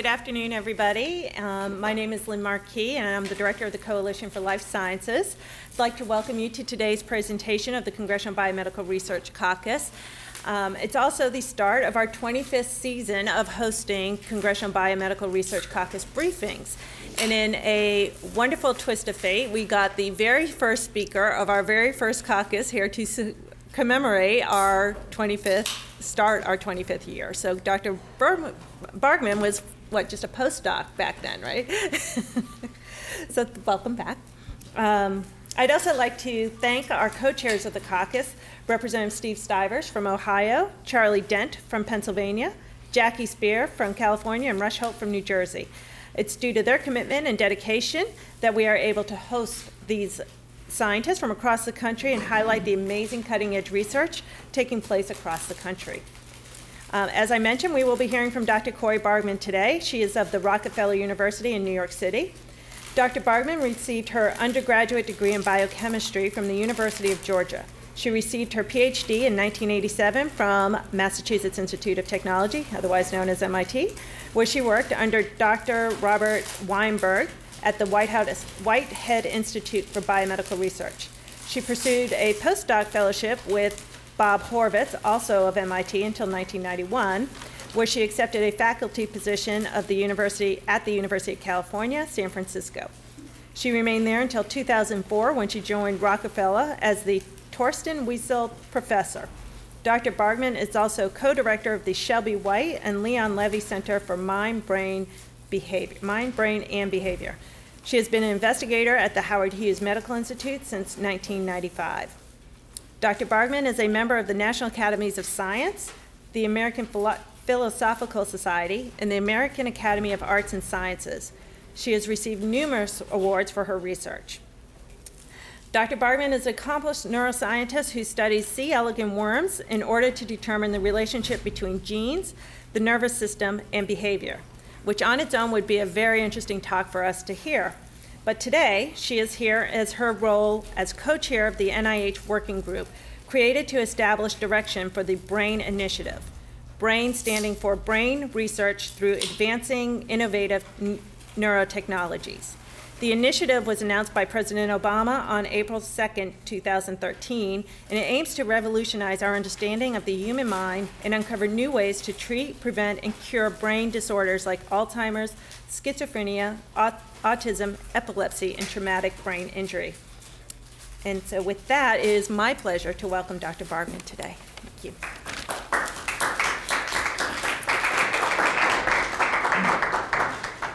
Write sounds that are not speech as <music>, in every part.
good afternoon, everybody. Um, my name is Lynn Marquis, and I'm the director of the Coalition for Life Sciences. I'd like to welcome you to today's presentation of the Congressional Biomedical Research Caucus. Um, it's also the start of our 25th season of hosting Congressional Biomedical Research Caucus briefings. And in a wonderful twist of fate, we got the very first speaker of our very first caucus here to commemorate our 25th, start our 25th year. So Dr. Bargmann was, what, just a postdoc back then, right? <laughs> so welcome back. Um, I'd also like to thank our co-chairs of the caucus, Representative Steve Stivers from Ohio, Charlie Dent from Pennsylvania, Jackie Speier from California, and Rush Holt from New Jersey. It's due to their commitment and dedication that we are able to host these scientists from across the country and highlight the amazing cutting edge research taking place across the country. Um, as I mentioned, we will be hearing from Dr. Cori Bargmann today. She is of the Rockefeller University in New York City. Dr. Bargmann received her undergraduate degree in biochemistry from the University of Georgia. She received her PhD in 1987 from Massachusetts Institute of Technology, otherwise known as MIT, where she worked under Dr. Robert Weinberg at the Whitehead Institute for Biomedical Research. She pursued a postdoc fellowship with Bob Horvitz, also of MIT, until 1991, where she accepted a faculty position of the university at the University of California, San Francisco. She remained there until 2004 when she joined Rockefeller as the Torsten Wiesel Professor. Dr. Bargmann is also co-director of the Shelby White and Leon Levy Center for Mind, Brain, Behavior, Mind, Brain, and Behavior. She has been an investigator at the Howard Hughes Medical Institute since 1995. Dr. Bargmann is a member of the National Academies of Science, the American Philo Philosophical Society, and the American Academy of Arts and Sciences. She has received numerous awards for her research. Dr. Bargmann is an accomplished neuroscientist who studies C. elegans worms in order to determine the relationship between genes, the nervous system, and behavior which on its own would be a very interesting talk for us to hear. But today, she is here as her role as co-chair of the NIH Working Group, created to establish direction for the BRAIN Initiative. BRAIN standing for Brain Research through Advancing Innovative Neurotechnologies. The initiative was announced by President Obama on April 2, 2013, and it aims to revolutionize our understanding of the human mind and uncover new ways to treat, prevent, and cure brain disorders like Alzheimer's, schizophrenia, autism, epilepsy, and traumatic brain injury. And so with that, it is my pleasure to welcome Dr. Bargmann today. Thank you.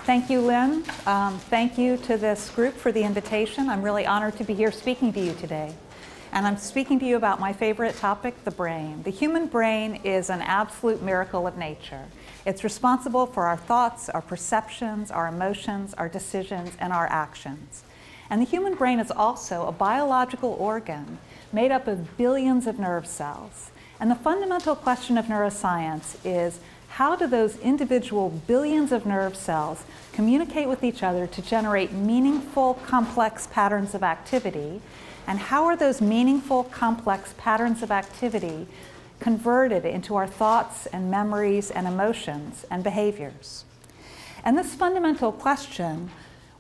Thank you, Lynn. Um, thank you to this group for the invitation. I'm really honored to be here speaking to you today. And I'm speaking to you about my favorite topic, the brain. The human brain is an absolute miracle of nature. It's responsible for our thoughts, our perceptions, our emotions, our decisions, and our actions. And the human brain is also a biological organ made up of billions of nerve cells. And the fundamental question of neuroscience is how do those individual billions of nerve cells communicate with each other to generate meaningful, complex patterns of activity? And how are those meaningful, complex patterns of activity converted into our thoughts and memories and emotions and behaviors? And this fundamental question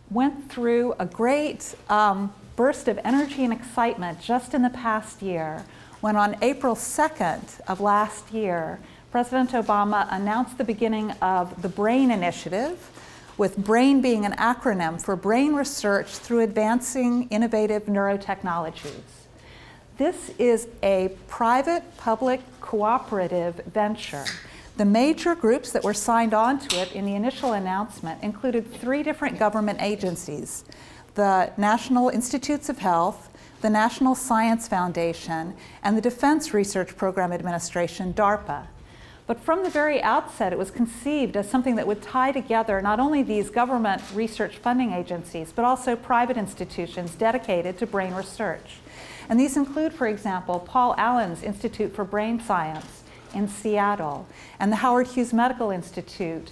went through a great um, burst of energy and excitement just in the past year when on April 2nd of last year, President Obama announced the beginning of the BRAIN Initiative, with BRAIN being an acronym for Brain Research through Advancing Innovative Neurotechnologies. This is a private public cooperative venture. The major groups that were signed on to it in the initial announcement included three different government agencies the National Institutes of Health, the National Science Foundation, and the Defense Research Program Administration, DARPA. But from the very outset, it was conceived as something that would tie together not only these government research funding agencies, but also private institutions dedicated to brain research. And these include, for example, Paul Allen's Institute for Brain Science in Seattle, and the Howard Hughes Medical Institute,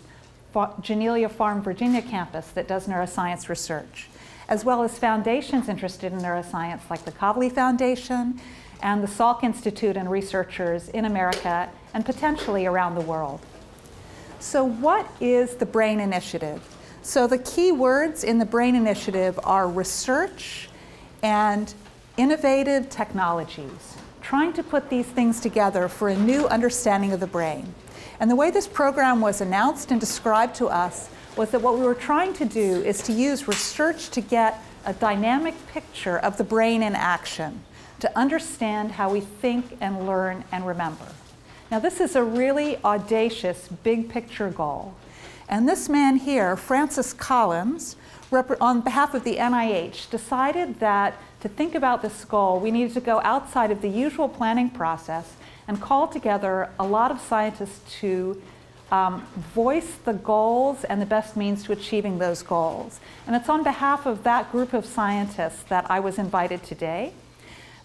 Janelia Farm, Virginia campus that does neuroscience research, as well as foundations interested in neuroscience like the Kavli Foundation and the Salk Institute and researchers in America and potentially around the world. So, what is the BRAIN Initiative? So, the key words in the BRAIN Initiative are research and innovative technologies, trying to put these things together for a new understanding of the brain. And the way this program was announced and described to us was that what we were trying to do is to use research to get a dynamic picture of the brain in action, to understand how we think and learn and remember. Now, this is a really audacious big picture goal. And this man here, Francis Collins, on behalf of the NIH, decided that to think about this goal, we needed to go outside of the usual planning process and call together a lot of scientists to um, voice the goals and the best means to achieving those goals. And it's on behalf of that group of scientists that I was invited today.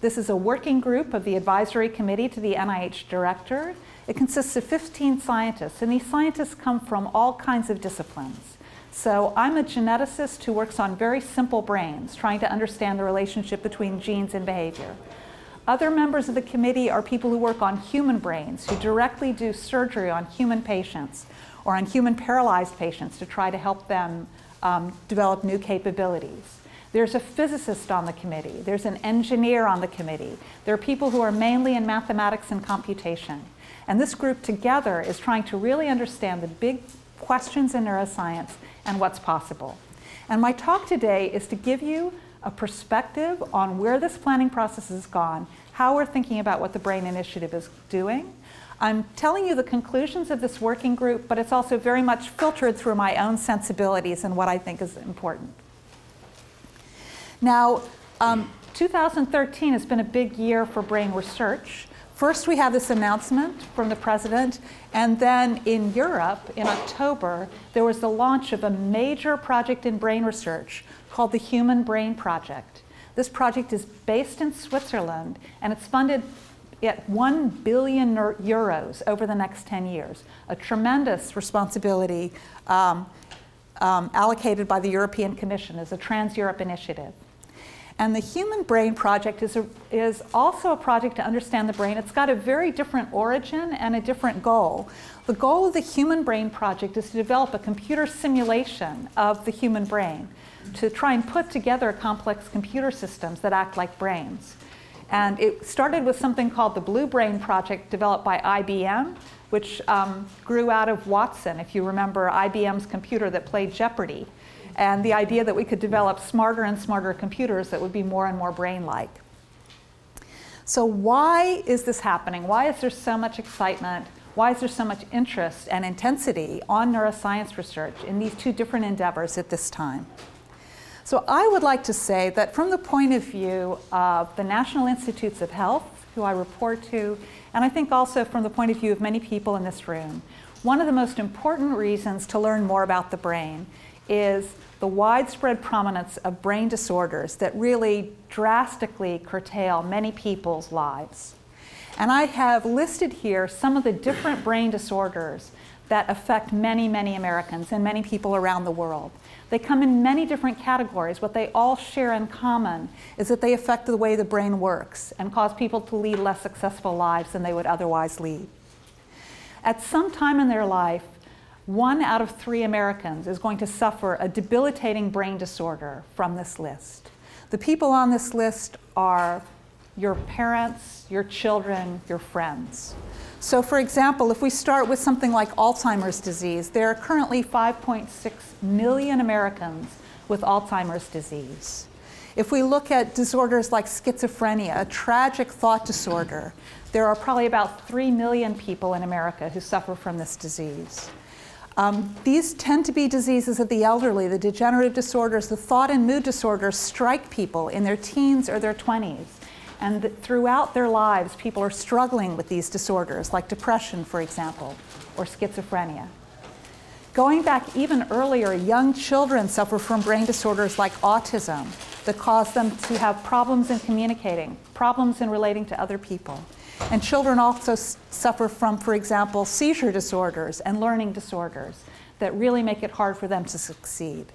This is a working group of the advisory committee to the NIH director. It consists of 15 scientists, and these scientists come from all kinds of disciplines. So I'm a geneticist who works on very simple brains, trying to understand the relationship between genes and behavior. Other members of the committee are people who work on human brains, who directly do surgery on human patients or on human paralyzed patients to try to help them um, develop new capabilities. There's a physicist on the committee. There's an engineer on the committee. There are people who are mainly in mathematics and computation. And this group together is trying to really understand the big questions in neuroscience and what's possible. And my talk today is to give you a perspective on where this planning process has gone, how we're thinking about what the BRAIN Initiative is doing. I'm telling you the conclusions of this working group, but it's also very much filtered through my own sensibilities and what I think is important. Now, um, 2013 has been a big year for brain research. First, we have this announcement from the president, and then in Europe, in October, there was the launch of a major project in brain research called the Human Brain Project. This project is based in Switzerland, and it's funded at 1 billion euros over the next 10 years, a tremendous responsibility um, um, allocated by the European Commission as a Trans Europe initiative. And the Human Brain Project is, a, is also a project to understand the brain. It's got a very different origin and a different goal. The goal of the Human Brain Project is to develop a computer simulation of the human brain to try and put together complex computer systems that act like brains. And it started with something called the Blue Brain Project developed by IBM, which um, grew out of Watson, if you remember IBM's computer that played Jeopardy and the idea that we could develop smarter and smarter computers that would be more and more brain-like. So why is this happening? Why is there so much excitement? Why is there so much interest and intensity on neuroscience research in these two different endeavors at this time? So I would like to say that from the point of view of the National Institutes of Health, who I report to, and I think also from the point of view of many people in this room, one of the most important reasons to learn more about the brain is the widespread prominence of brain disorders that really drastically curtail many people's lives. And I have listed here some of the different brain disorders that affect many, many Americans and many people around the world. They come in many different categories. What they all share in common is that they affect the way the brain works and cause people to lead less successful lives than they would otherwise lead. At some time in their life, one out of three Americans is going to suffer a debilitating brain disorder from this list. The people on this list are your parents, your children, your friends. So, for example, if we start with something like Alzheimer's disease, there are currently 5.6 million Americans with Alzheimer's disease. If we look at disorders like schizophrenia, a tragic thought disorder, there are probably about 3 million people in America who suffer from this disease. Um, these tend to be diseases of the elderly, the degenerative disorders, the thought and mood disorders strike people in their teens or their 20s. And th throughout their lives, people are struggling with these disorders, like depression, for example, or schizophrenia. Going back even earlier, young children suffer from brain disorders like autism that cause them to have problems in communicating, problems in relating to other people. And children also suffer from, for example, seizure disorders and learning disorders that really make it hard for them to succeed.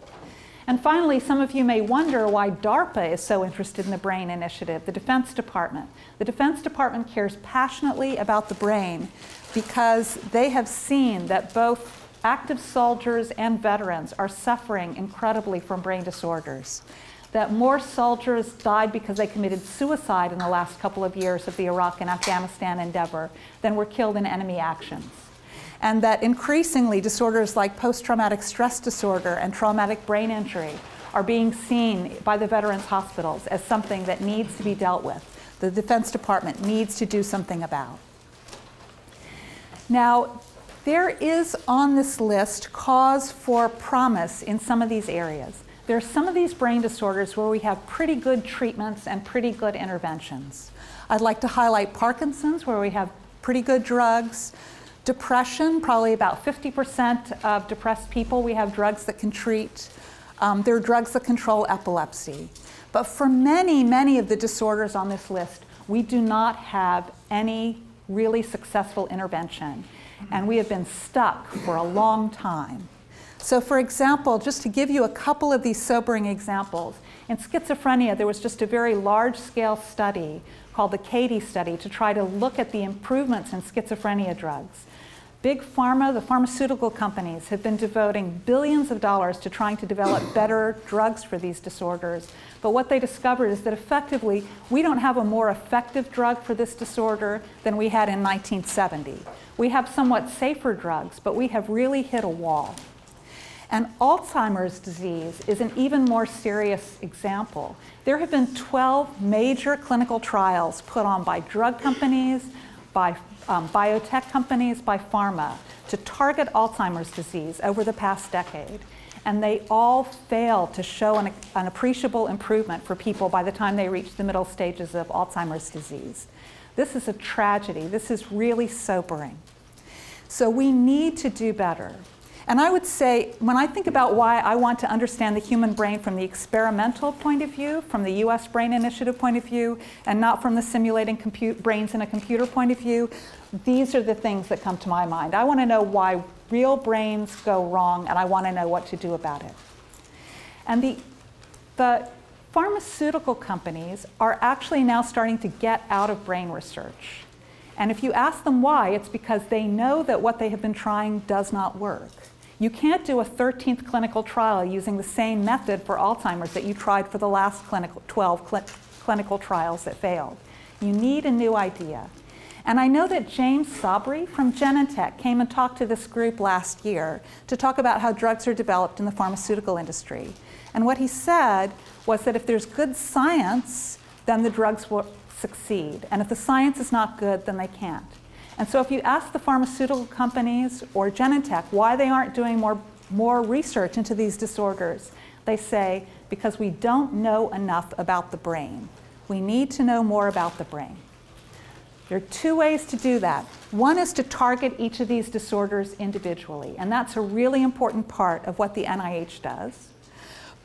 And finally, some of you may wonder why DARPA is so interested in the BRAIN initiative, the Defense Department. The Defense Department cares passionately about the brain because they have seen that both active soldiers and veterans are suffering incredibly from brain disorders. That more soldiers died because they committed suicide in the last couple of years of the Iraq and Afghanistan endeavor than were killed in enemy actions. And that increasingly disorders like post traumatic stress disorder and traumatic brain injury are being seen by the veterans hospitals as something that needs to be dealt with. The Defense Department needs to do something about. Now, there is on this list cause for promise in some of these areas. There are some of these brain disorders where we have pretty good treatments and pretty good interventions. I'd like to highlight Parkinson's, where we have pretty good drugs. Depression, probably about 50% of depressed people, we have drugs that can treat. Um, there are drugs that control epilepsy. But for many, many of the disorders on this list, we do not have any really successful intervention and we have been stuck for a long time. So, for example, just to give you a couple of these sobering examples, in schizophrenia, there was just a very large scale study called the CATIE study to try to look at the improvements in schizophrenia drugs. Big pharma, the pharmaceutical companies, have been devoting billions of dollars to trying to develop <coughs> better drugs for these disorders. But what they discovered is that effectively, we don't have a more effective drug for this disorder than we had in 1970. We have somewhat safer drugs, but we have really hit a wall. And Alzheimer's disease is an even more serious example. There have been 12 major clinical trials put on by drug companies, by um, biotech companies, by pharma to target Alzheimer's disease over the past decade. And they all fail to show an, an appreciable improvement for people by the time they reach the middle stages of Alzheimer's disease. This is a tragedy. This is really sobering. So we need to do better. And I would say, when I think about why I want to understand the human brain from the experimental point of view, from the US Brain Initiative point of view, and not from the simulating brains in a computer point of view, these are the things that come to my mind. I want to know why real brains go wrong, and I want to know what to do about it. And the, the pharmaceutical companies are actually now starting to get out of brain research. And if you ask them why, it's because they know that what they have been trying does not work. You can't do a 13th clinical trial using the same method for Alzheimer's that you tried for the last clinical, 12 cl clinical trials that failed. You need a new idea. And I know that James Sabry from Genentech came and talked to this group last year to talk about how drugs are developed in the pharmaceutical industry. And what he said was that if there's good science, then the drugs will succeed. And if the science is not good, then they can't. And so if you ask the pharmaceutical companies or Genentech why they aren't doing more, more research into these disorders, they say, because we don't know enough about the brain. We need to know more about the brain. There are two ways to do that. One is to target each of these disorders individually, and that's a really important part of what the NIH does.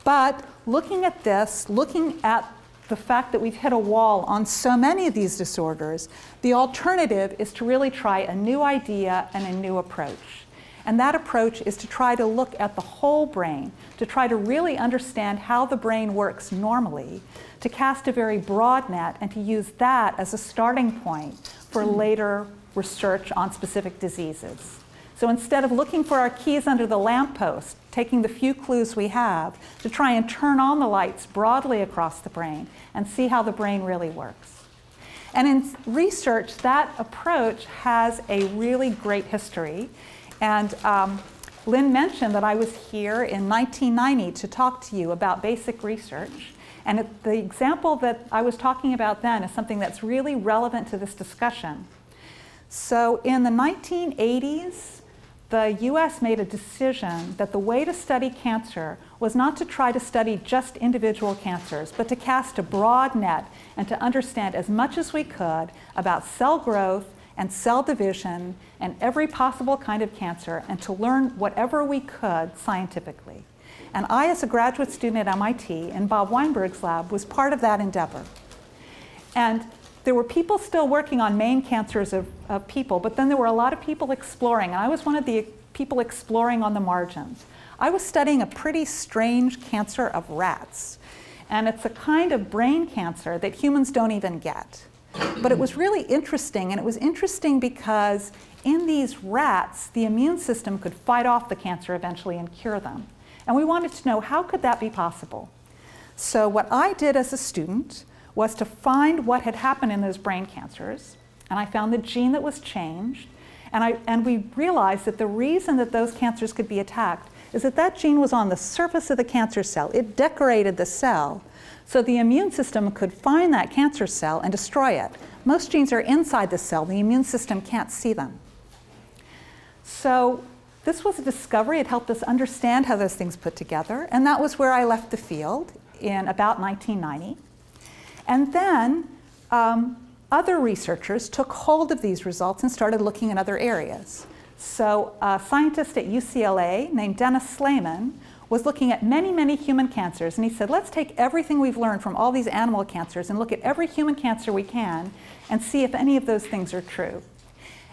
But looking at this, looking at the fact that we've hit a wall on so many of these disorders, the alternative is to really try a new idea and a new approach. And that approach is to try to look at the whole brain, to try to really understand how the brain works normally, to cast a very broad net, and to use that as a starting point for later research on specific diseases. So instead of looking for our keys under the lamppost, taking the few clues we have to try and turn on the lights broadly across the brain and see how the brain really works. And in research, that approach has a really great history. And um, Lynn mentioned that I was here in 1990 to talk to you about basic research. And the example that I was talking about then is something that's really relevant to this discussion. So in the 1980s, the US made a decision that the way to study cancer was not to try to study just individual cancers, but to cast a broad net and to understand as much as we could about cell growth and cell division and every possible kind of cancer and to learn whatever we could scientifically. And I, as a graduate student at MIT in Bob Weinberg's lab, was part of that endeavor. And there were people still working on main cancers of, of people, but then there were a lot of people exploring, and I was one of the people exploring on the margins. I was studying a pretty strange cancer of rats, and it's a kind of brain cancer that humans don't even get. But it was really interesting, and it was interesting because in these rats, the immune system could fight off the cancer eventually and cure them. And we wanted to know how could that be possible? So what I did as a student was to find what had happened in those brain cancers, and I found the gene that was changed, and, I, and we realized that the reason that those cancers could be attacked is that that gene was on the surface of the cancer cell. It decorated the cell, so the immune system could find that cancer cell and destroy it. Most genes are inside the cell. The immune system can't see them. So this was a discovery. It helped us understand how those things put together. And that was where I left the field in about 1990. And then um, other researchers took hold of these results and started looking in other areas. So a scientist at UCLA named Dennis Slamon was looking at many, many human cancers. And he said, let's take everything we've learned from all these animal cancers and look at every human cancer we can and see if any of those things are true.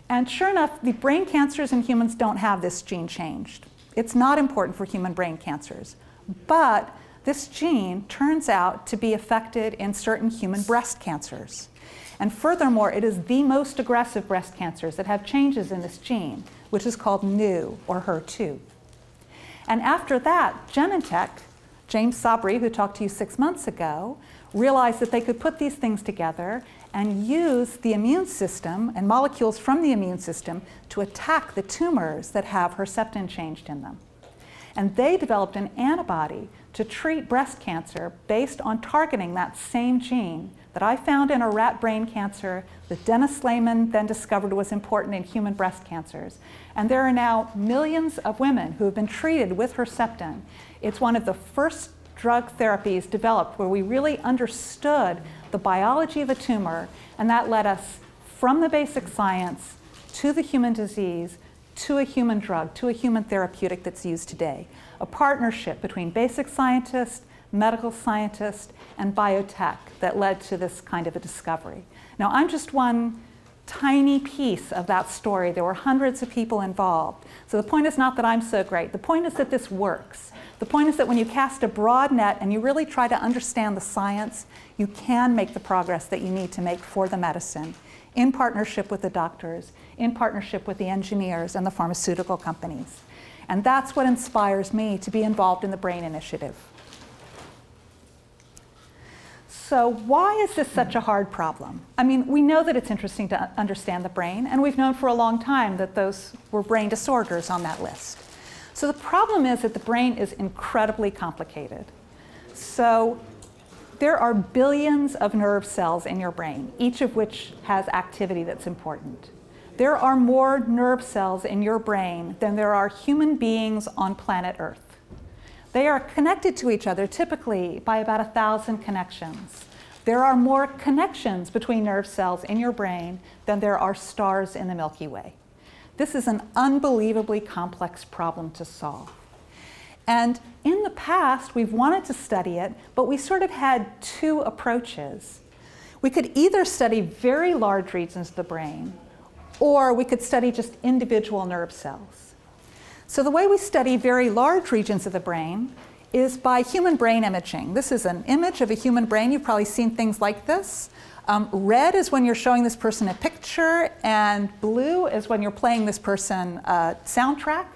And sure enough, the brain cancers in humans don't have this gene changed. It's not important for human brain cancers. But this gene turns out to be affected in certain human breast cancers. And furthermore, it is the most aggressive breast cancers that have changes in this gene, which is called NEU or HER2. And after that, Genentech, James Sabry, who talked to you six months ago, realized that they could put these things together and use the immune system and molecules from the immune system to attack the tumors that have Herceptin changed in them. And they developed an antibody to treat breast cancer based on targeting that same gene that I found in a rat brain cancer that Dennis Slamon then discovered was important in human breast cancers. And there are now millions of women who have been treated with Herceptin. It's one of the first drug therapies developed where we really understood the biology of the tumor, and that led us from the basic science to the human disease to a human drug, to a human therapeutic that's used today. A partnership between basic scientists, medical scientists, and biotech that led to this kind of a discovery. Now, I'm just one tiny piece of that story. There were hundreds of people involved. So the point is not that I'm so great. The point is that this works. The point is that when you cast a broad net and you really try to understand the science, you can make the progress that you need to make for the medicine in partnership with the doctors, in partnership with the engineers and the pharmaceutical companies. And that's what inspires me to be involved in the BRAIN Initiative. So why is this such a hard problem? I mean, we know that it's interesting to understand the brain, and we've known for a long time that those were brain disorders on that list. So the problem is that the brain is incredibly complicated. So there are billions of nerve cells in your brain, each of which has activity that's important. There are more nerve cells in your brain than there are human beings on planet Earth. They are connected to each other typically by about a thousand connections. There are more connections between nerve cells in your brain than there are stars in the Milky Way. This is an unbelievably complex problem to solve. And in the past, we've wanted to study it, but we sort of had two approaches. We could either study very large regions of the brain, or we could study just individual nerve cells. So the way we study very large regions of the brain is by human brain imaging. This is an image of a human brain. You've probably seen things like this. Um, red is when you're showing this person a picture, and blue is when you're playing this person a soundtrack.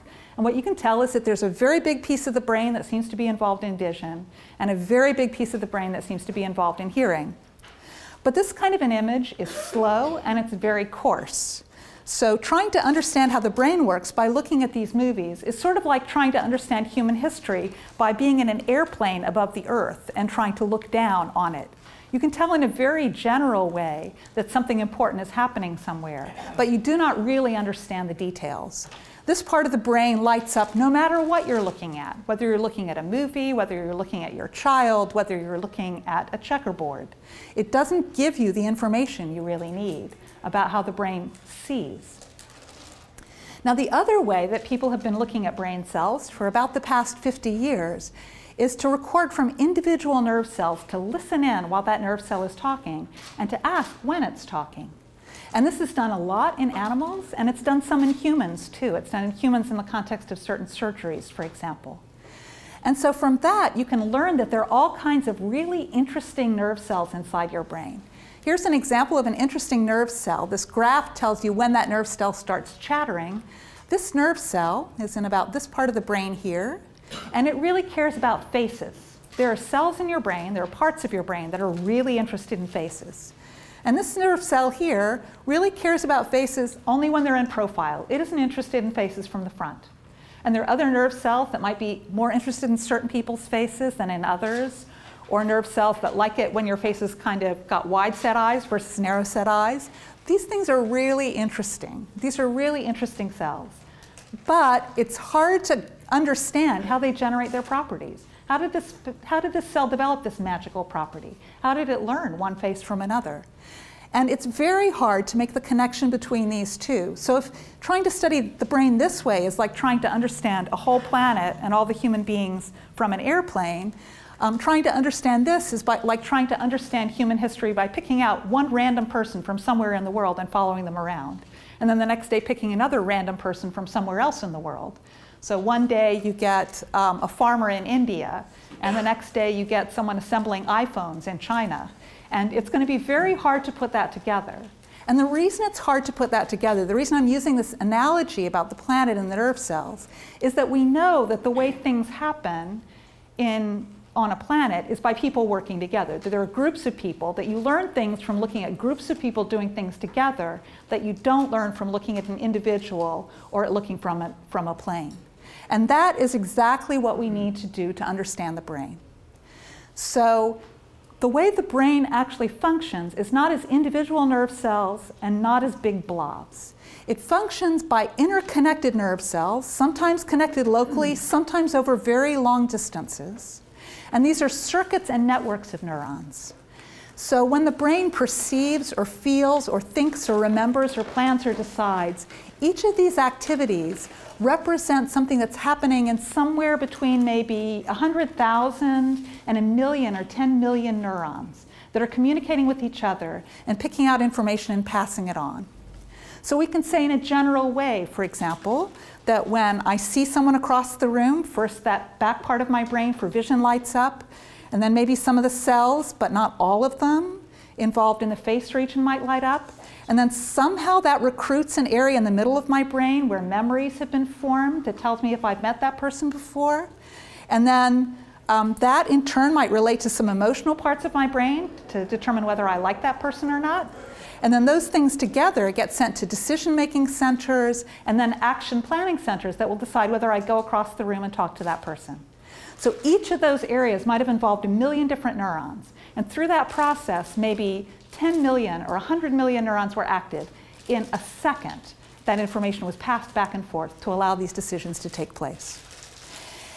And what you can tell is that there's a very big piece of the brain that seems to be involved in vision, and a very big piece of the brain that seems to be involved in hearing. But this kind of an image is slow and it's very coarse. So trying to understand how the brain works by looking at these movies is sort of like trying to understand human history by being in an airplane above the earth and trying to look down on it. You can tell in a very general way that something important is happening somewhere, but you do not really understand the details. This part of the brain lights up no matter what you're looking at, whether you're looking at a movie, whether you're looking at your child, whether you're looking at a checkerboard. It doesn't give you the information you really need about how the brain sees. Now, the other way that people have been looking at brain cells for about the past 50 years is to record from individual nerve cells to listen in while that nerve cell is talking and to ask when it's talking. And this is done a lot in animals, and it's done some in humans too. It's done in humans in the context of certain surgeries, for example. And so from that, you can learn that there are all kinds of really interesting nerve cells inside your brain. Here's an example of an interesting nerve cell. This graph tells you when that nerve cell starts chattering. This nerve cell is in about this part of the brain here, and it really cares about faces. There are cells in your brain, there are parts of your brain that are really interested in faces. And this nerve cell here really cares about faces only when they're in profile. It isn't interested in faces from the front. And there are other nerve cells that might be more interested in certain people's faces than in others, or nerve cells that like it when your face has kind of got wide set eyes versus narrow set eyes. These things are really interesting. These are really interesting cells. But it's hard to understand how they generate their properties. How did, this, how did this cell develop this magical property? How did it learn one face from another? And it's very hard to make the connection between these two. So if trying to study the brain this way is like trying to understand a whole planet and all the human beings from an airplane, um, trying to understand this is by, like trying to understand human history by picking out one random person from somewhere in the world and following them around. And then the next day picking another random person from somewhere else in the world. So one day you get um, a farmer in India, and the next day you get someone assembling iPhones in China. And it's going to be very hard to put that together. And the reason it's hard to put that together, the reason I'm using this analogy about the planet and the nerve cells, is that we know that the way things happen in, on a planet is by people working together. That there are groups of people, that you learn things from looking at groups of people doing things together that you don't learn from looking at an individual or looking from a, from a plane. And that is exactly what we need to do to understand the brain. So the way the brain actually functions is not as individual nerve cells and not as big blobs. It functions by interconnected nerve cells, sometimes connected locally, hmm. sometimes over very long distances. And these are circuits and networks of neurons. So when the brain perceives or feels or thinks or remembers or plans or decides, each of these activities represent something that's happening in somewhere between maybe 100,000 and a million or 10 million neurons that are communicating with each other and picking out information and passing it on. So we can say in a general way, for example, that when I see someone across the room, first that back part of my brain for vision lights up, and then maybe some of the cells, but not all of them, involved in the face region might light up. And then somehow that recruits an area in the middle of my brain where memories have been formed that tells me if I've met that person before. And then um, that in turn might relate to some emotional parts of my brain to determine whether I like that person or not. And then those things together get sent to decision making centers and then action planning centers that will decide whether I go across the room and talk to that person. So each of those areas might have involved a million different neurons. And through that process, maybe 10 million or 100 million neurons were active in a second that information was passed back and forth to allow these decisions to take place.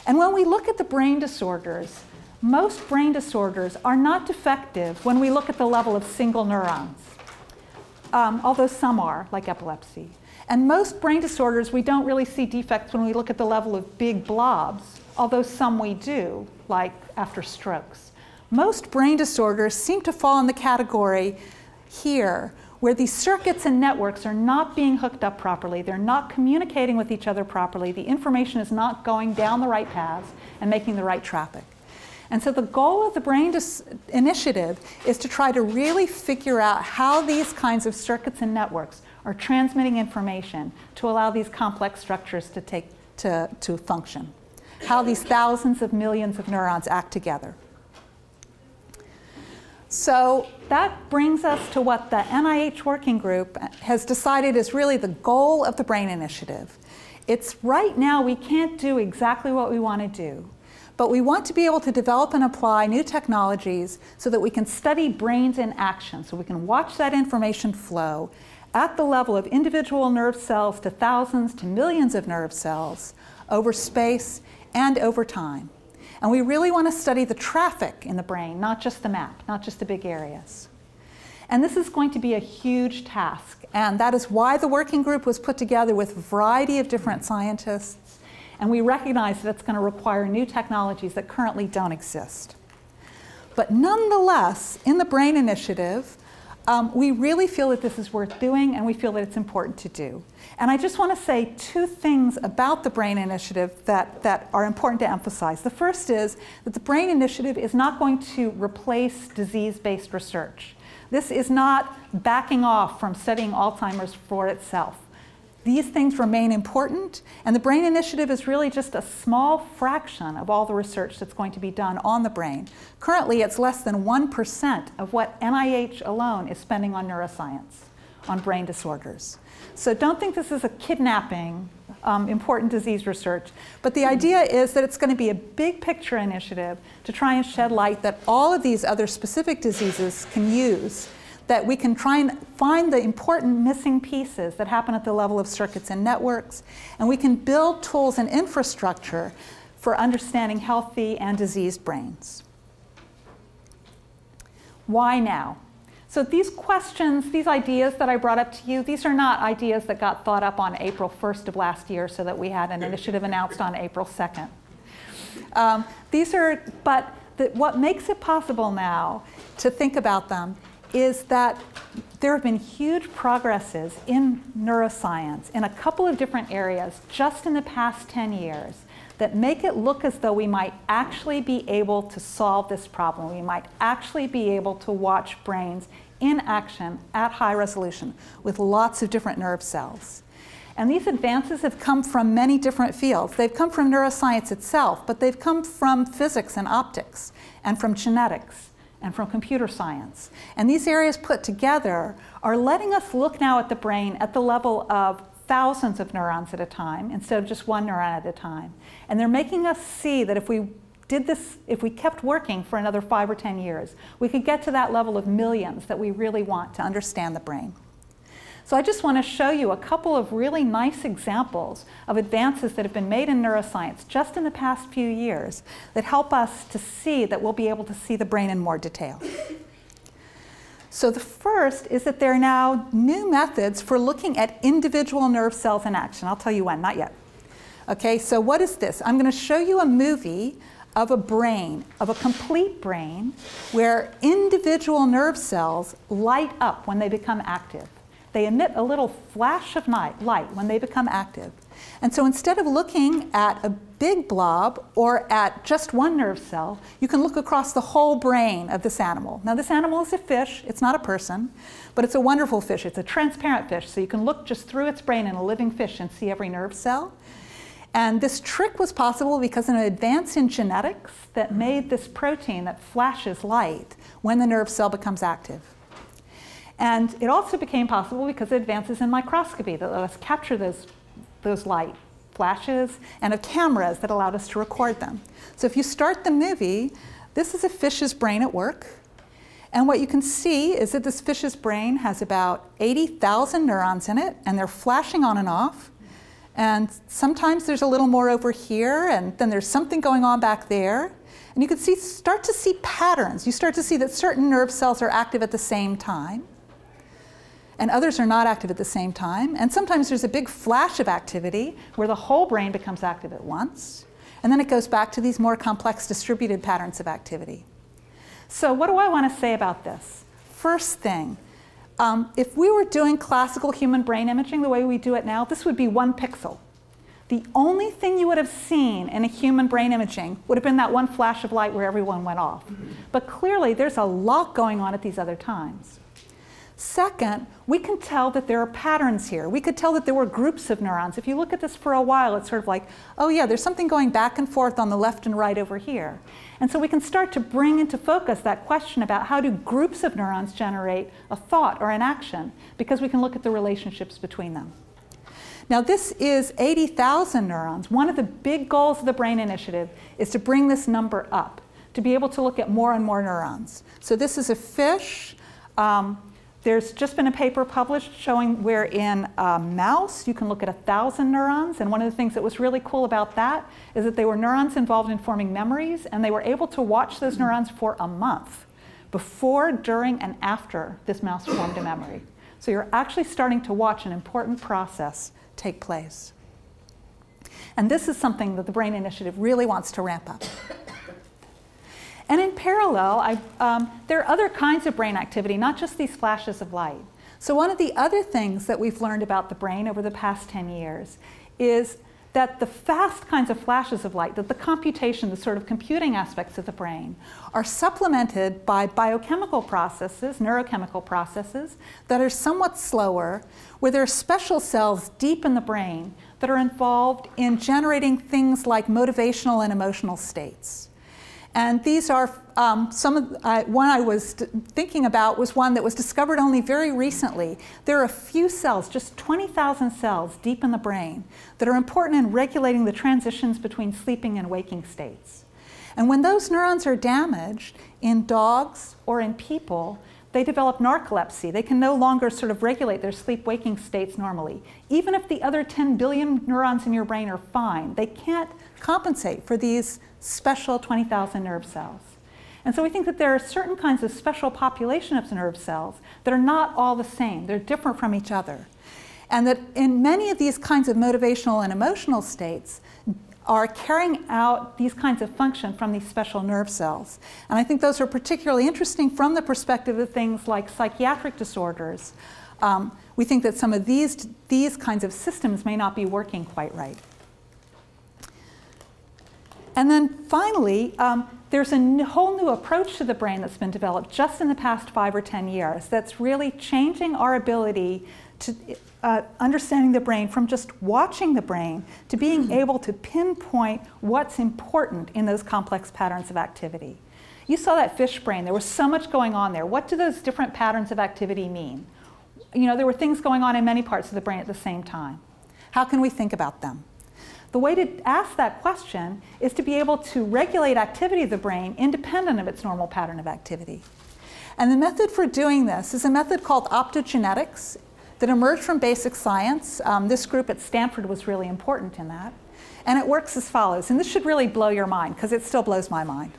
And when we look at the brain disorders, most brain disorders are not defective when we look at the level of single neurons, um, although some are, like epilepsy. And most brain disorders, we don't really see defects when we look at the level of big blobs, although some we do, like after strokes most brain disorders seem to fall in the category here, where these circuits and networks are not being hooked up properly, they're not communicating with each other properly, the information is not going down the right paths and making the right traffic. And so the goal of the Brain Initiative is to try to really figure out how these kinds of circuits and networks are transmitting information to allow these complex structures to, take, to, to function, how these thousands of millions of neurons act together. So that brings us to what the NIH Working Group has decided is really the goal of the BRAIN Initiative. It's right now we can't do exactly what we want to do, but we want to be able to develop and apply new technologies so that we can study brains in action, so we can watch that information flow at the level of individual nerve cells to thousands to millions of nerve cells over space and over time. And we really want to study the traffic in the brain, not just the map, not just the big areas. And this is going to be a huge task. And that is why the working group was put together with a variety of different scientists. And we recognize that it's going to require new technologies that currently don't exist. But nonetheless, in the BRAIN Initiative, um, we really feel that this is worth doing and we feel that it's important to do. And I just want to say two things about the BRAIN Initiative that, that are important to emphasize. The first is that the BRAIN Initiative is not going to replace disease-based research. This is not backing off from studying Alzheimer's for itself. These things remain important, and the Brain Initiative is really just a small fraction of all the research that's going to be done on the brain. Currently, it's less than 1% of what NIH alone is spending on neuroscience, on brain disorders. So don't think this is a kidnapping um, important disease research. But the idea is that it's going to be a big picture initiative to try and shed light that all of these other specific diseases can use that we can try and find the important missing pieces that happen at the level of circuits and networks, and we can build tools and infrastructure for understanding healthy and diseased brains. Why now? So these questions, these ideas that I brought up to you, these are not ideas that got thought up on April 1st of last year so that we had an initiative announced on April 2nd. Um, these are, but the, what makes it possible now to think about them is that there have been huge progresses in neuroscience in a couple of different areas just in the past 10 years that make it look as though we might actually be able to solve this problem. We might actually be able to watch brains in action at high resolution with lots of different nerve cells. And these advances have come from many different fields. They've come from neuroscience itself, but they've come from physics and optics, and from genetics, and from computer science. And these areas put together are letting us look now at the brain at the level of thousands of neurons at a time instead of just one neuron at a time. And they're making us see that if we did this, if we kept working for another five or 10 years, we could get to that level of millions that we really want to understand the brain. So I just want to show you a couple of really nice examples of advances that have been made in neuroscience just in the past few years that help us to see that we'll be able to see the brain in more detail. So the first is that there are now new methods for looking at individual nerve cells in action. I'll tell you when, not yet. Okay, so what is this? I'm going to show you a movie of a brain, of a complete brain, where individual nerve cells light up when they become active. They emit a little flash of light when they become active. And so instead of looking at a big blob or at just one nerve cell, you can look across the whole brain of this animal. Now, this animal is a fish, it's not a person, but it's a wonderful fish. It's a transparent fish, so you can look just through its brain in a living fish and see every nerve cell. And this trick was possible because of an advance in genetics that mm-hmm. made this protein that flashes light when the nerve cell becomes active. And it also became possible because of advances in microscopy that let us capture those, those light flashes and of cameras that allowed us to record them. So if you start the movie, this is a fish's brain at work. And what you can see is that this fish's brain has about 80,000 neurons in it, and they're flashing on and off. And sometimes there's a little more over here, and then there's something going on back there. And you can see, start to see patterns. You start to see that certain nerve cells are active at the same time, and others are not active at the same time. And sometimes there's a big flash of activity where the whole brain becomes active at once. And then it goes back to these more complex distributed patterns of activity. So what do I want to say about this? First thing, um, if we were doing classical human brain imaging the way we do it now, this would be one pixel. The only thing you would have seen in a human brain imaging would have been that one flash of light where everyone went off. But clearly, there's a lot going on at these other times. Second, we can tell that there are patterns here. We could tell that there were groups of neurons. If you look at this for a while, it's sort of like, oh yeah, there's something going back and forth on the left and right over here. And so we can start to bring into focus that question about how do groups of neurons generate a thought or an action, because we can look at the relationships between them. Now this is 80,000 neurons. One of the big goals of the Brain Initiative is to bring this number up, to be able to look at more and more neurons. So this is a fish. Um, there's just been a paper published showing where in a mouse you can look at a thousand neurons. And one of the things that was really cool about that is that they were neurons involved in forming memories, and they were able to watch those neurons for a month before, during, and after this mouse formed a memory. So you're actually starting to watch an important process take place. And this is something that the Brain Initiative really wants to ramp up. And in parallel, I, um, there are other kinds of brain activity, not just these flashes of light. So one of the other things that we've learned about the brain over the past 10 years is that the fast kinds of flashes of light, that the computation, the sort of computing aspects of the brain, are supplemented by biochemical processes, neurochemical processes, that are somewhat slower, where there are special cells deep in the brain that are involved in generating things like motivational and emotional states. And these are um, some of uh, one I was thinking about was one that was discovered only very recently. There are a few cells, just 20,000 cells deep in the brain, that are important in regulating the transitions between sleeping and waking states. And when those neurons are damaged in dogs or in people, they develop narcolepsy. They can no longer sort of regulate their sleep waking states normally. Even if the other 10 billion neurons in your brain are fine, they can't compensate for these special 20,000 nerve cells. And so we think that there are certain kinds of special population of nerve cells that are not all the same. They're different from each other. And that in many of these kinds of motivational and emotional states are carrying out these kinds of function from these special nerve cells. And I think those are particularly interesting from the perspective of things like psychiatric disorders. Um, we think that some of these, these kinds of systems may not be working quite right. And then finally, um, there's a whole new approach to the brain that's been developed just in the past five or 10 years that's really changing our ability to uh, understanding the brain from just watching the brain to being mm-hmm. able to pinpoint what's important in those complex patterns of activity. You saw that fish brain, there was so much going on there. What do those different patterns of activity mean? You know, there were things going on in many parts of the brain at the same time. How can we think about them? The way to ask that question is to be able to regulate activity of the brain independent of its normal pattern of activity. And the method for doing this is a method called optogenetics that emerged from basic science. Um, this group at Stanford was really important in that. And it works as follows, and this should really blow your mind because it still blows my mind.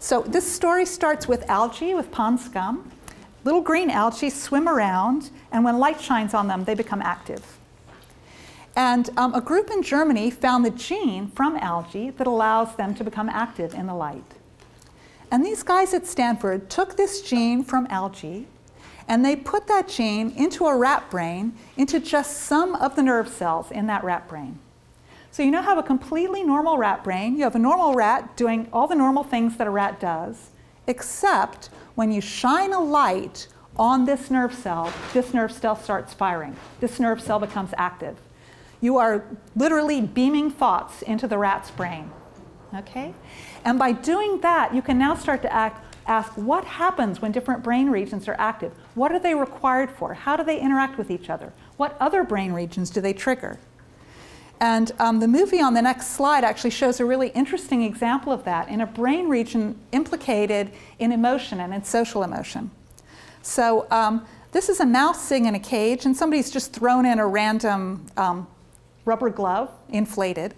So this story starts with algae, with pond scum. Little green algae swim around, and when light shines on them, they become active. And um, a group in Germany found the gene from algae that allows them to become active in the light. And these guys at Stanford took this gene from algae and they put that gene into a rat brain, into just some of the nerve cells in that rat brain. So you now have a completely normal rat brain. You have a normal rat doing all the normal things that a rat does, except when you shine a light on this nerve cell, this nerve cell starts firing. This nerve cell becomes active. You are literally beaming thoughts into the rat's brain. Okay? And by doing that, you can now start to act, ask what happens when different brain regions are active? What are they required for? How do they interact with each other? What other brain regions do they trigger? And um, the movie on the next slide actually shows a really interesting example of that in a brain region implicated in emotion and in social emotion. So um, this is a mouse sitting in a cage, and somebody's just thrown in a random um, rubber glove, inflated.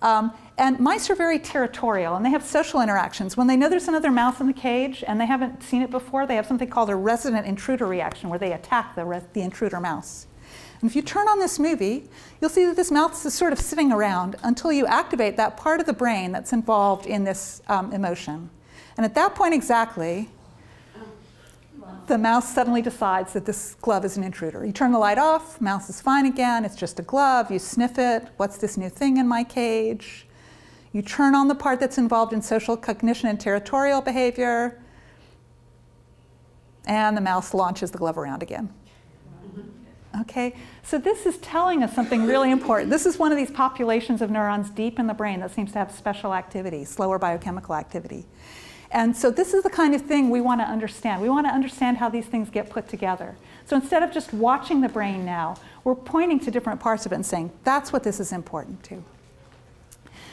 Um, and mice are very territorial and they have social interactions. When they know there's another mouse in the cage and they haven't seen it before, they have something called a resident intruder reaction where they attack the, the intruder mouse. And if you turn on this movie, you'll see that this mouse is sort of sitting around until you activate that part of the brain that's involved in this um, emotion. And at that point exactly, the mouse suddenly decides that this glove is an intruder. You turn the light off, mouse is fine again, it's just a glove, you sniff it, what's this new thing in my cage? You turn on the part that's involved in social cognition and territorial behavior, and the mouse launches the glove around again. Okay, so this is telling us something really important. This is one of these populations of neurons deep in the brain that seems to have special activity, slower biochemical activity. And so this is the kind of thing we want to understand. We want to understand how these things get put together. So instead of just watching the brain now, we're pointing to different parts of it and saying, that's what this is important to.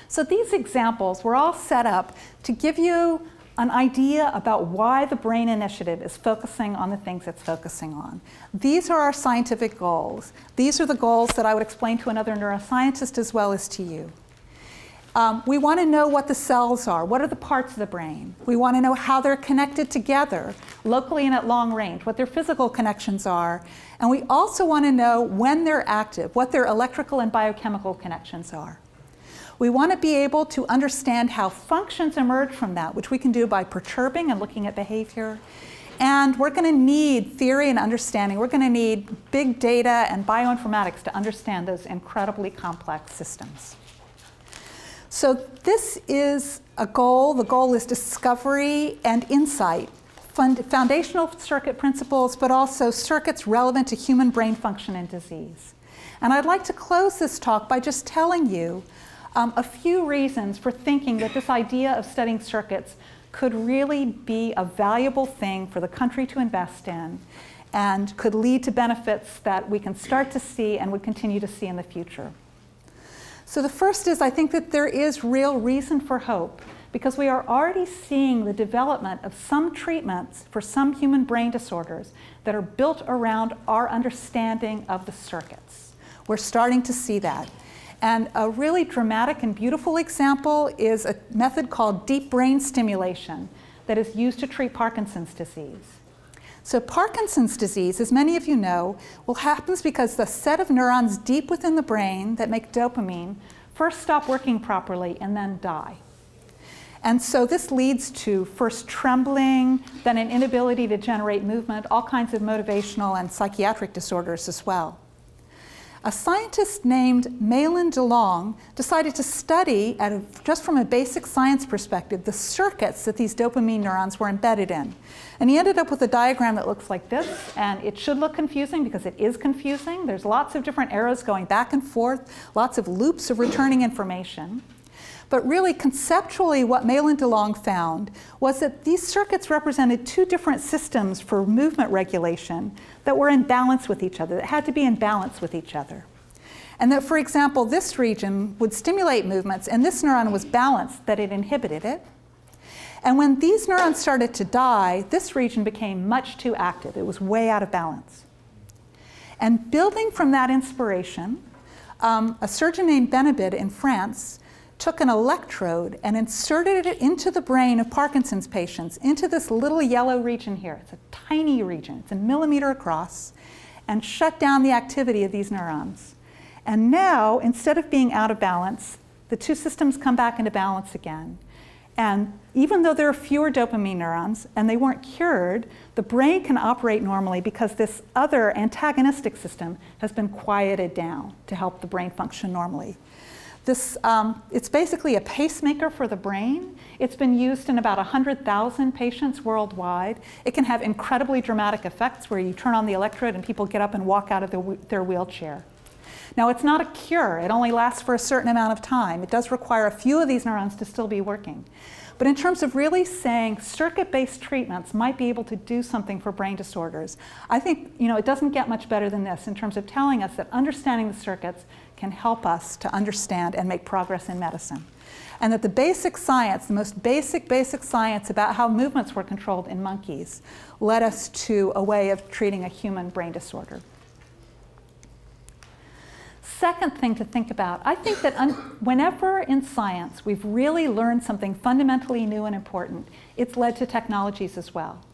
So these examples were all set up to give you an idea about why the Brain Initiative is focusing on the things it's focusing on. These are our scientific goals. These are the goals that I would explain to another neuroscientist as well as to you. Um, we want to know what the cells are. What are the parts of the brain? We want to know how they're connected together, locally and at long range, what their physical connections are. And we also want to know when they're active, what their electrical and biochemical connections are. We want to be able to understand how functions emerge from that, which we can do by perturbing and looking at behavior, And we're going to need theory and understanding. We're going to need big data and bioinformatics to understand those incredibly complex systems. So this is a goal. The goal is discovery and insight, foundational circuit principles, but also circuits relevant to human brain function and disease. And I'd like to close this talk by just telling you um, a few reasons for thinking that this idea of studying circuits could really be a valuable thing for the country to invest in and could lead to benefits that we can start to see and would continue to see in the future. So the first is I think that there is real reason for hope because we are already seeing the development of some treatments for some human brain disorders that are built around our understanding of the circuits. We're starting to see that. And a really dramatic and beautiful example is a method called deep brain stimulation that is used to treat Parkinson's disease. So Parkinson's disease, as many of you know, will happens because the set of neurons deep within the brain that make dopamine first stop working properly and then die. And so this leads to first trembling, then an inability to generate movement, all kinds of motivational and psychiatric disorders as well a scientist named Mahlon DeLong decided to study, a, just from a basic science perspective, the circuits that these dopamine neurons were embedded in. And he ended up with a diagram that looks like this, and it should look confusing because it is confusing. There's lots of different arrows going back and forth, lots of loops of returning information. But really, conceptually, what Mahlon DeLong found was that these circuits represented two different systems for movement regulation that were in balance with each other, that had to be in balance with each other. And that, for example, this region would stimulate movements, and this neuron was balanced, that it inhibited it. And when these neurons started to die, this region became much too active. It was way out of balance. And building from that inspiration, um, a surgeon named Benabid in France took an electrode and inserted it into the brain of Parkinson's patients, into this little yellow region here. It's a tiny region, it's a millimeter across, and shut down the activity of these neurons. And now, instead of being out of balance, the two systems come back into balance again. And even though there are fewer dopamine neurons and they weren't cured, the brain can operate normally because this other antagonistic system has been quieted down to help the brain function normally. This, um, it's basically a pacemaker for the brain. It's been used in about 100,000 patients worldwide. It can have incredibly dramatic effects where you turn on the electrode and people get up and walk out of the, their wheelchair. Now, it's not a cure. It only lasts for a certain amount of time. It does require a few of these neurons to still be working. But in terms of really saying circuit-based treatments might be able to do something for brain disorders, I think you know, it doesn't get much better than this in terms of telling us that understanding the circuits can help us to understand and make progress in medicine. And that the basic science, the most basic, basic science about how movements were controlled in monkeys, led us to a way of treating a human brain disorder. Second thing to think about, I think that whenever in science we've really learned something fundamentally new and important, it's led to technologies as well.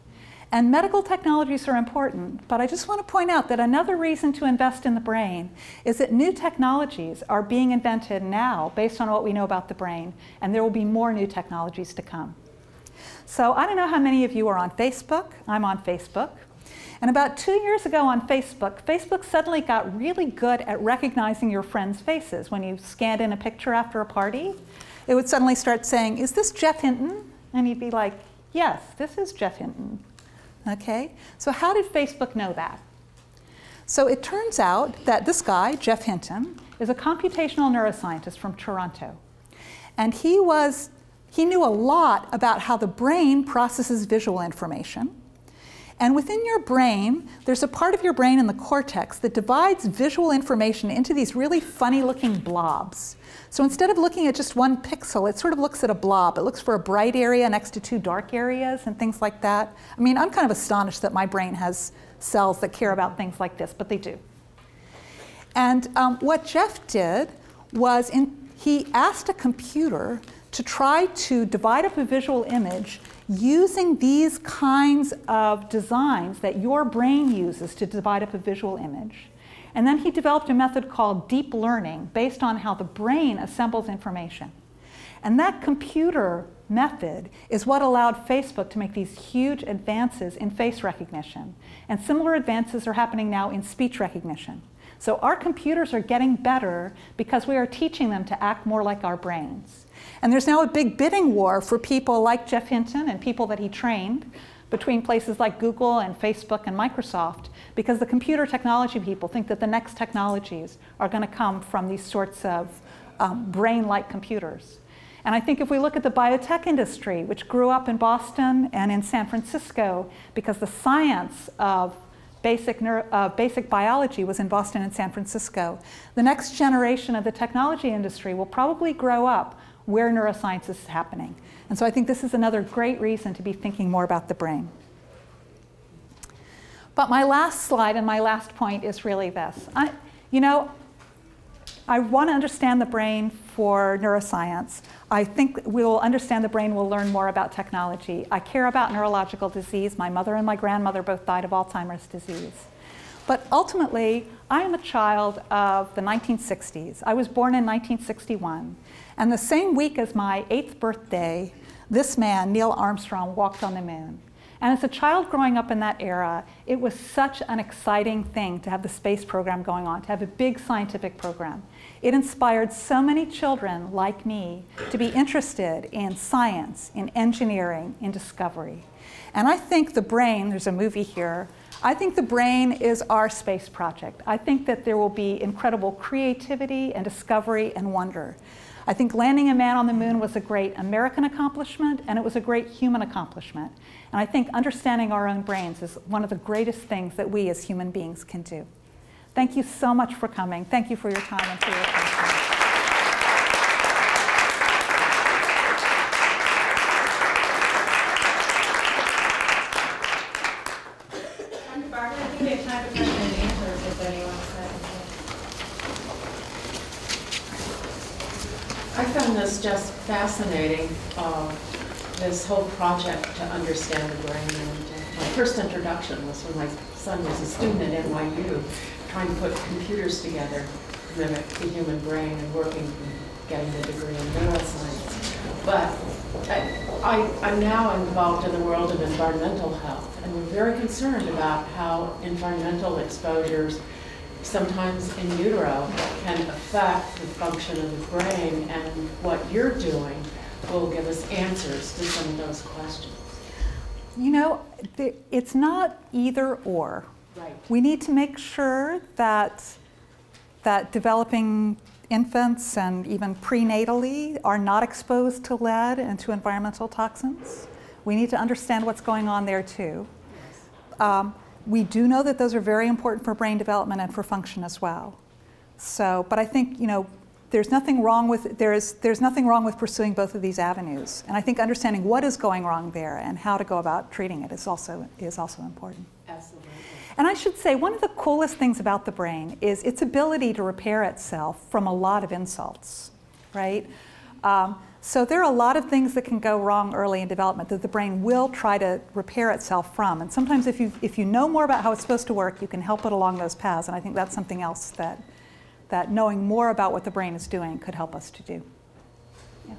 And medical technologies are important, but I just want to point out that another reason to invest in the brain is that new technologies are being invented now based on what we know about the brain, and there will be more new technologies to come. So I don't know how many of you are on Facebook. I'm on Facebook. And about two years ago on Facebook, Facebook suddenly got really good at recognizing your friends' faces. When you scanned in a picture after a party, it would suddenly start saying, is this Geoff Hinton? And you'd be like, yes, this is Geoff Hinton. Okay? So how did Facebook know that? So it turns out that this guy, Geoff Hinton, is a computational neuroscientist from Toronto. And he was he knew a lot about how the brain processes visual information. And within your brain, there's a part of your brain in the cortex that divides visual information into these really funny looking blobs. So instead of looking at just one pixel, it sort of looks at a blob. It looks for a bright area next to two dark areas and things like that. I mean, I'm kind of astonished that my brain has cells that care about things like this, but they do. And um, what Geoff did was in, he asked a computer to try to divide up a visual image using these kinds of designs that your brain uses to divide up a visual image. And then he developed a method called deep learning based on how the brain assembles information. And that computer method is what allowed Facebook to make these huge advances in face recognition. And similar advances are happening now in speech recognition. So our computers are getting better because we are teaching them to act more like our brains. And there's now a big bidding war for people like Geoff Hinton and people that he trained between places like Google and Facebook and Microsoft because the computer technology people think that the next technologies are going to come from these sorts of um, brain-like computers. And I think if we look at the biotech industry, which grew up in Boston and in San Francisco because the science of basic, uh, basic biology was in Boston and San Francisco, the next generation of the technology industry will probably grow up where neuroscience is happening. And so I think this is another great reason to be thinking more about the brain. But my last slide and my last point is really this. I, you know, I want to understand the brain for neuroscience. I think we will understand the brain, we'll learn more about technology. I care about neurological disease. My mother and my grandmother both died of Alzheimer's disease. But ultimately, I am a child of the 1960s. I was born in 1961. And the same week as my eighth birthday, this man, Neil Armstrong, walked on the moon. And as a child growing up in that era, it was such an exciting thing to have the space program going on, to have a big scientific program. It inspired so many children like me to be interested in science, in engineering, in discovery. And I think the brain, there's a movie here, I think the brain is our space project. I think that there will be incredible creativity and discovery and wonder. I think landing a man on the moon was a great American accomplishment and it was a great human accomplishment. And I think understanding our own brains is one of the greatest things that we as human beings can do. Thank you so much for coming. Thank you for your time and for your attention. I found this just fascinating. Uh, this whole project to understand the brain. And uh, my first introduction was when my son was a student at NYU, trying to put computers together to mimic the human brain and working, and getting the degree in neuroscience. But I, am now involved in the world of environmental health, and we're very concerned about how environmental exposures sometimes in utero can affect the function of the brain and what you're doing will give us answers to some of those questions. You know, it's not either or. Right. We need to make sure that that developing infants and even prenatally are not exposed to lead and to environmental toxins. We need to understand what's going on there too. Um, we do know that those are very important for brain development and for function as well. So, but I think, you know, there's nothing wrong with there's there's nothing wrong with pursuing both of these avenues. And i think understanding what is going wrong there and how to go about treating it is also is also important. Absolutely. And i should say one of the coolest things about the brain is its ability to repair itself from a lot of insults right? Um, so there are a lot of things that can go wrong early in development that the brain will try to repair itself from and sometimes if you if you know more about how it's supposed to work you can help it along those paths and i think that's something else that that knowing more about what the brain is doing could help us to do. Yeah.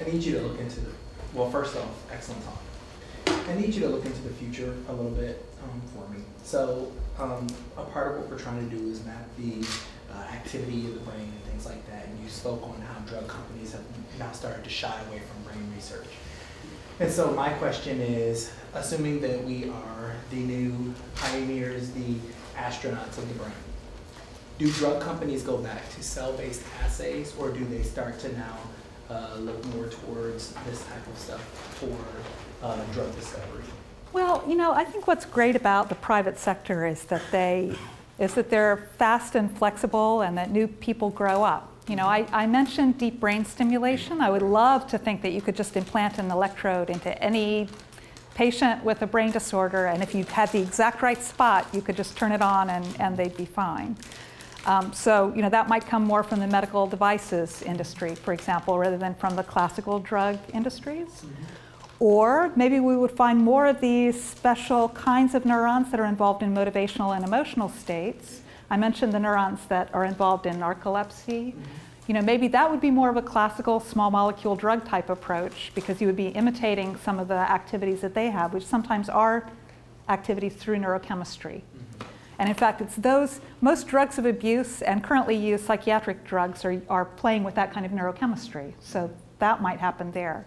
I need you to look into the, well, first off, excellent talk. I need you to look into the future a little bit um, for me. So um, a part of what we're trying to do is map the uh, activity of the brain and things like that. And you spoke on how drug companies have now started to shy away from brain research. And so my question is, assuming that we are the new pioneers, the astronauts of the brain, do drug companies go back to cell-based assays, or do they start to now uh, look more towards this type of stuff for uh, drug discovery? Well, you know, I think what's great about the private sector is that they is that they're fast and flexible, and that new people grow up. You know, I, I mentioned deep brain stimulation. I would love to think that you could just implant an electrode into any patient with a brain disorder, and if you had the exact right spot, you could just turn it on and, and they'd be fine. Um, so you know, that might come more from the medical devices industry, for example, rather than from the classical drug industries. Mm -hmm. Or maybe we would find more of these special kinds of neurons that are involved in motivational and emotional states. I mentioned the neurons that are involved in narcolepsy. You know, maybe that would be more of a classical small molecule drug type approach because you would be imitating some of the activities that they have, which sometimes are activities through neurochemistry. Mm-hmm. And in fact, it's those, most drugs of abuse and currently used psychiatric drugs are, are playing with that kind of neurochemistry. So that might happen there.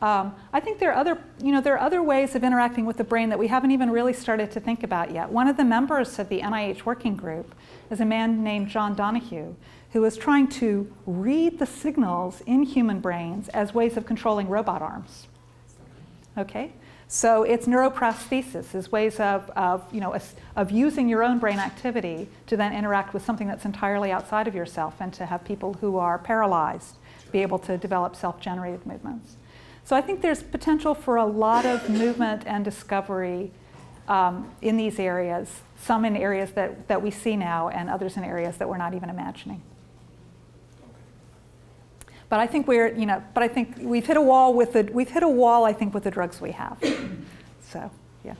Um, I think there are other, you know, there are other ways of interacting with the brain that we haven't even really started to think about yet. One of the members of the NIH working group is a man named John Donoghue, who is trying to read the signals in human brains as ways of controlling robot arms. Okay? So it's neuroprosthesis, is ways of, of, you know, of using your own brain activity to then interact with something that's entirely outside of yourself and to have people who are paralyzed be able to develop self-generated movements. So I think there's potential for a lot of movement and discovery um, in these areas, some in areas that, that we see now and others in areas that we're not even imagining. But I think we're, you know, but I think we've hit a wall with the, we've hit a wall, I think, with the drugs we have. So, yeah.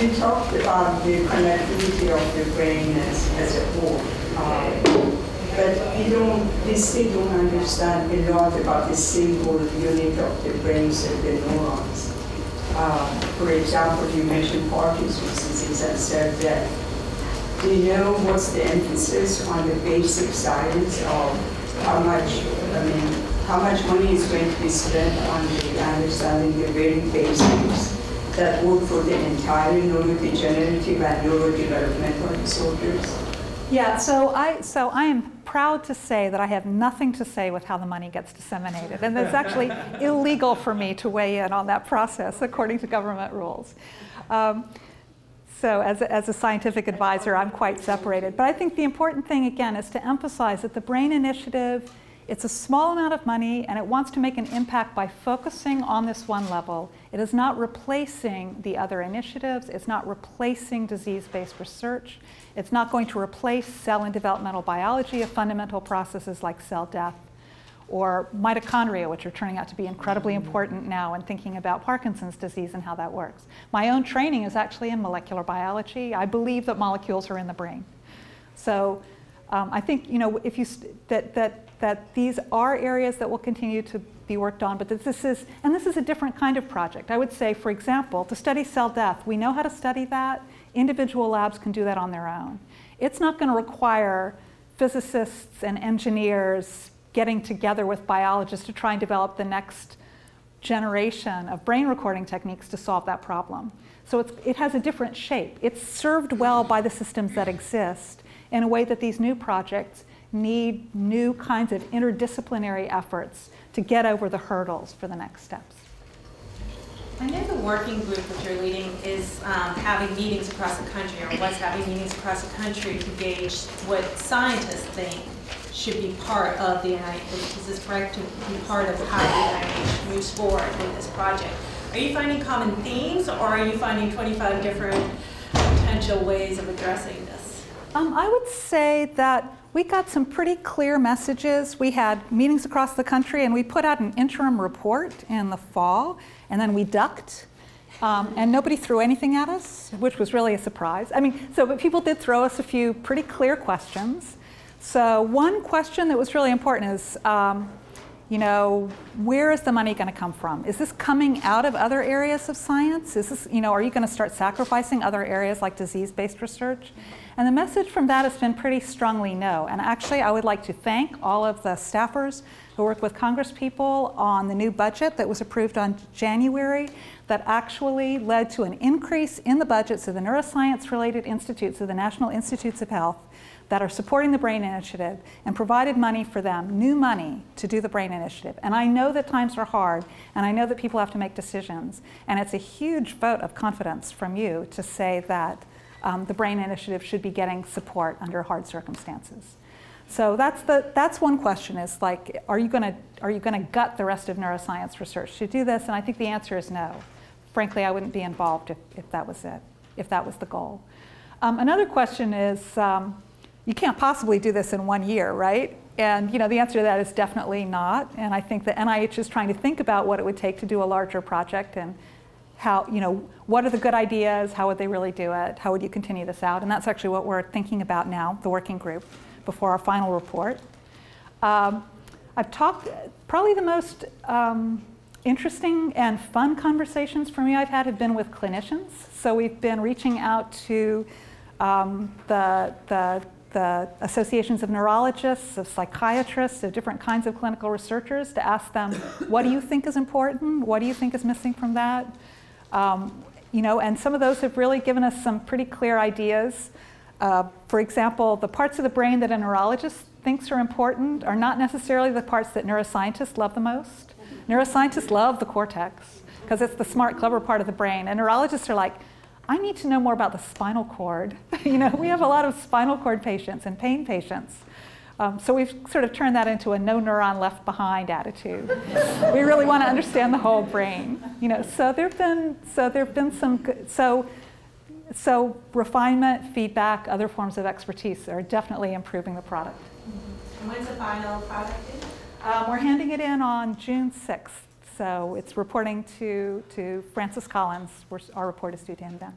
You talked about the connectivity of the brain as, as a whole. Um, but we don't, we still don't understand a lot about the single unit of the brains and the neurons. Um, for example, you mentioned Parkinson's disease and said that do you know what's the emphasis on the basic science of how much, I mean, how much money is going to be spent on the understanding the very basics that work for the entire neurodegenerative and neurodevelopmental disorders? Yeah, so I, so I am proud to say that I have nothing to say with how the money gets disseminated. And it's actually <laughs> illegal for me to weigh in on that process according to government rules. Um, so as a, as a scientific advisor, I'm quite separated. But I think the important thing, again, is to emphasize that the BRAIN Initiative, it's a small amount of money and it wants to make an impact by focusing on this one level. It is not replacing the other initiatives. It's not replacing disease-based research. It's not going to replace cell and developmental biology of fundamental processes like cell death or mitochondria, which are turning out to be incredibly important now in thinking about Parkinson's disease and how that works. My own training is actually in molecular biology. I believe that molecules are in the brain. So um, I think you know if you that that that these are areas that will continue to be worked on, but that this is and this is a different kind of project. I would say, for example, to study cell death, we know how to study that. Individual labs can do that on their own. It's not going to require physicists and engineers getting together with biologists to try and develop the next generation of brain recording techniques to solve that problem. So it has a different shape. It's served well by the systems that exist in a way that these new projects need new kinds of interdisciplinary efforts to get over the hurdles for the next steps. I know the working group that you're leading is um, having meetings across the country, or was having meetings across the country to gauge what scientists think should be part of the NIH. Is this correct to be part of how the NIH moves forward with this project? Are you finding common themes or are you finding 25 different potential ways of addressing this? Um, I would say that we got some pretty clear messages. We had meetings across the country and we put out an interim report in the fall and then we ducked um, and nobody threw anything at us, which was really a surprise. I mean, so but people did throw us a few pretty clear questions. So one question that was really important is, um, you know, where is the money going to come from? Is this coming out of other areas of science? Is this, you know, are you going to start sacrificing other areas like disease-based research? And the message from that has been pretty strongly no. And actually, I would like to thank all of the staffers who worked with Congress people on the new budget that was approved on January that actually led to an increase in the budgets of the neuroscience-related institutes of the National Institutes of Health that are supporting the BRAIN Initiative and provided money for them, new money to do the BRAIN Initiative. And I know that times are hard, and I know that people have to make decisions. And it's a huge vote of confidence from you to say that um, the BRAIN Initiative should be getting support under hard circumstances. So that's, the, that's one question is like, are you going to are you gonna gut the rest of neuroscience research to do this? And I think the answer is no. Frankly, I wouldn't be involved if, if that was it, if that was the goal. Um, another question is, um, you can't possibly do this in one year, right? And you know, the answer to that is definitely not. And I think the NIH is trying to think about what it would take to do a larger project and how, you know, what are the good ideas? How would they really do it? How would you continue this out? And that's actually what we're thinking about now, the working group, before our final report. Um, I've talked, probably the most um, interesting and fun conversations for me I've had have been with clinicians. So we've been reaching out to um, the, the, the associations of neurologists, of psychiatrists, of different kinds of clinical researchers to ask them, what do you think is important? What do you think is missing from that? Um, you know, and some of those have really given us some pretty clear ideas. Uh, for example, the parts of the brain that a neurologist thinks are important are not necessarily the parts that neuroscientists love the most. Neuroscientists love the cortex because it's the smart, clever part of the brain. And neurologists are like, I need to know more about the spinal cord. <laughs> you know, we have a lot of spinal cord patients and pain patients. Um, so we've sort of turned that into a no neuron left behind attitude. we really want to understand the whole brain. You know, so there've been so there've been some good, so so refinement, feedback, other forms of expertise are definitely improving the product. And when's the final product? Um, we're handing it in on June 6th, so it's reporting to, to Francis Collins. We're, our report is due to him then.